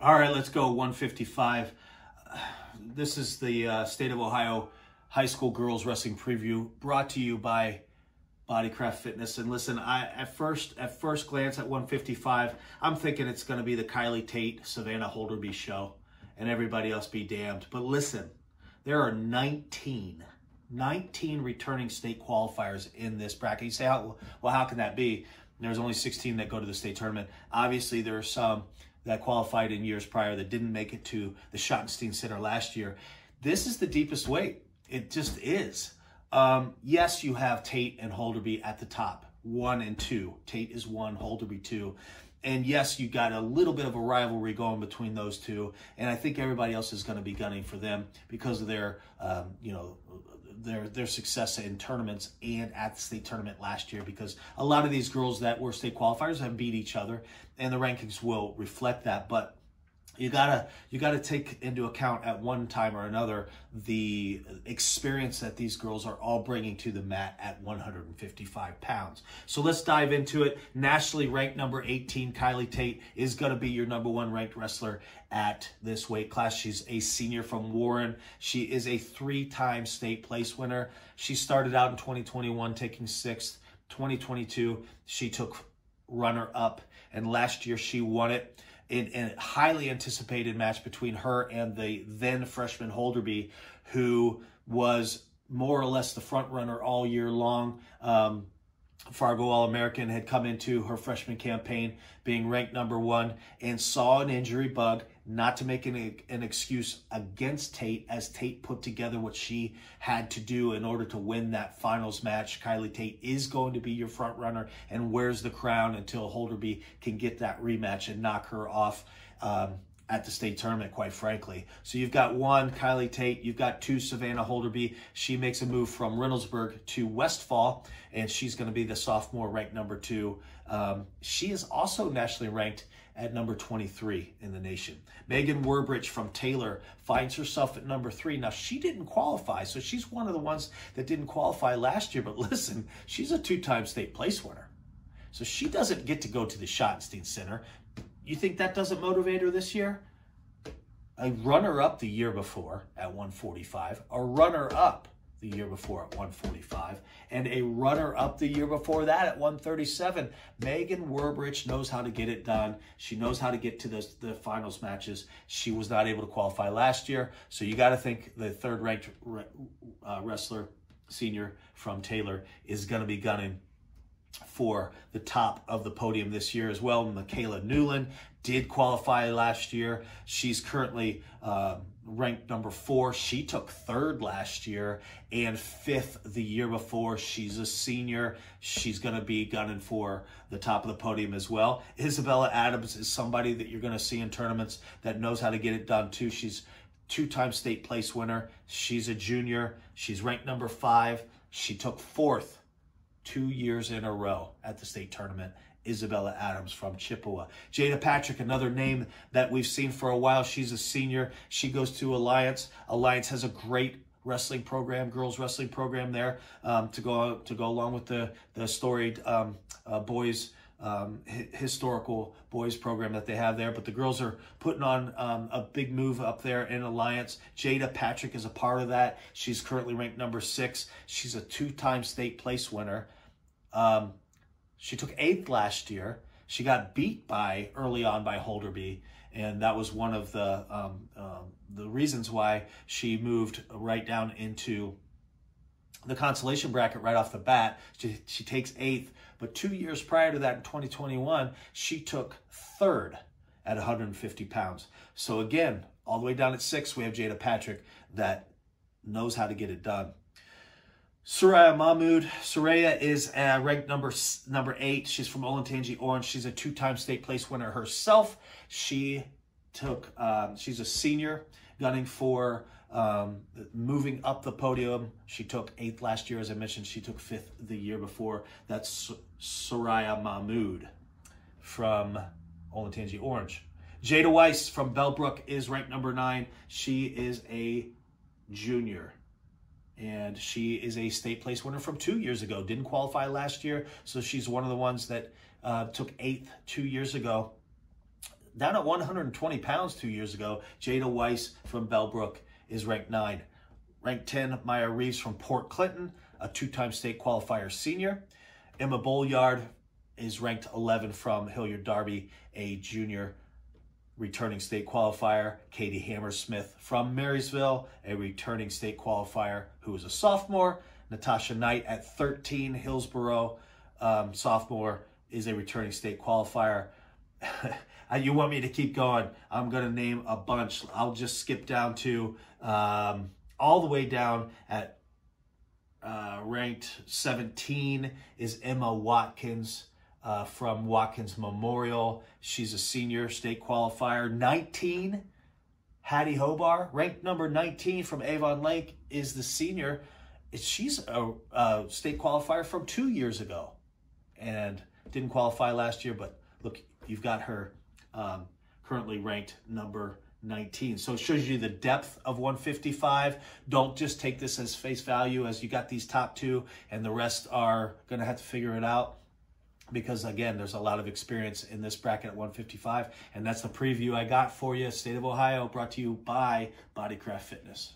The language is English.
All right, let's go 155. This is the uh, State of Ohio High School Girls Wrestling Preview brought to you by Bodycraft Fitness. And listen, I at first at first glance at 155, I'm thinking it's going to be the Kylie Tate Savannah Holderby show and everybody else be damned. But listen, there are 19 19 returning state qualifiers in this bracket. You say, how, well, how can that be? There's only 16 that go to the state tournament. Obviously, there are some that qualified in years prior that didn't make it to the Schottenstein Center last year. This is the deepest weight. It just is. Um, yes, you have Tate and Holderby at the top, one and two. Tate is one, Holderby two. And yes, you got a little bit of a rivalry going between those two, and I think everybody else is going to be gunning for them because of their, um, you know, their their success in tournaments and at the state tournament last year because a lot of these girls that were state qualifiers have beat each other and the rankings will reflect that. But you gotta you gotta take into account at one time or another the experience that these girls are all bringing to the mat at 155 pounds. So let's dive into it. Nationally ranked number 18, Kylie Tate is gonna be your number one ranked wrestler at this weight class. She's a senior from Warren. She is a three-time state place winner. She started out in 2021 taking sixth. 2022 she took runner up, and last year she won it in, in a highly anticipated match between her and the then freshman Holderby, who was more or less the front runner all year long. Um, Fargo All American had come into her freshman campaign being ranked number one and saw an injury bug. Not to make an, an excuse against Tate, as Tate put together what she had to do in order to win that finals match. Kylie Tate is going to be your front runner and wears the crown until Holderby can get that rematch and knock her off. Um, at the state tournament, quite frankly. So you've got one, Kylie Tate. You've got two, Savannah Holderby. She makes a move from Reynoldsburg to Westfall, and she's going to be the sophomore ranked number two. Um, she is also nationally ranked at number 23 in the nation. Megan Werbrich from Taylor finds herself at number three. Now, she didn't qualify, so she's one of the ones that didn't qualify last year, but listen, she's a two-time state place winner. So she doesn't get to go to the Schottenstein Center. You think that doesn't motivate her this year? A runner up the year before at 145, a runner up the year before at 145, and a runner up the year before that at 137. Megan Werbrich knows how to get it done. She knows how to get to the, the finals matches. She was not able to qualify last year, so you got to think the third ranked uh, wrestler, senior from Taylor, is going to be gunning for the top of the podium this year as well. Michaela Newland did qualify last year. She's currently uh, ranked number four. She took third last year and fifth the year before. She's a senior. She's going to be gunning for the top of the podium as well. Isabella Adams is somebody that you're going to see in tournaments that knows how to get it done too. She's two-time state place winner. She's a junior. She's ranked number five. She took fourth two years in a row at the state tournament. Isabella Adams from Chippewa. Jada Patrick, another name that we've seen for a while. She's a senior. She goes to Alliance. Alliance has a great wrestling program, girls wrestling program there um, to go to go along with the the storied um, uh, boys um, historical boys program that they have there. But the girls are putting on um, a big move up there in Alliance. Jada Patrick is a part of that. She's currently ranked number six. She's a two-time state place winner. Um, she took eighth last year. She got beat by early on by Holderby, and that was one of the um, uh, the reasons why she moved right down into the consolation bracket right off the bat. She, she takes eighth, but two years prior to that, in 2021, she took third at 150 pounds. So again, all the way down at six, we have Jada Patrick that knows how to get it done. Soraya Mahmood. Soraya is uh, ranked number number eight. She's from Olentangy Orange. She's a two-time state place winner herself. She took. Um, she's a senior, gunning for um, moving up the podium. She took eighth last year, as I mentioned. She took fifth the year before. That's Soraya Mahmood from Olentangy Orange. Jada Weiss from Bellbrook is ranked number nine. She is a junior and she is a state place winner from two years ago. Didn't qualify last year, so she's one of the ones that uh, took eighth two years ago. Down at 120 pounds two years ago, Jada Weiss from Bellbrook is ranked nine. Ranked 10, Maya Reeves from Port Clinton, a two-time state qualifier senior. Emma Bolliard is ranked 11 from Hilliard Darby, a junior returning state qualifier. Katie Hammersmith from Marysville, a returning state qualifier who is a sophomore. Natasha Knight at 13, Hillsboro, um, sophomore, is a returning state qualifier. you want me to keep going? I'm going to name a bunch. I'll just skip down to um, all the way down at uh, ranked 17 is Emma Watkins uh, from Watkins Memorial. She's a senior state qualifier. 19, Hattie Hobar, ranked number 19 from Avon Lake, is the senior. She's a, a state qualifier from two years ago and didn't qualify last year, but look, you've got her um, currently ranked number 19. So it shows you the depth of 155. Don't just take this as face value as you got these top two and the rest are going to have to figure it out because again, there's a lot of experience in this bracket at 155. And that's the preview I got for you. State of Ohio brought to you by Bodycraft Fitness.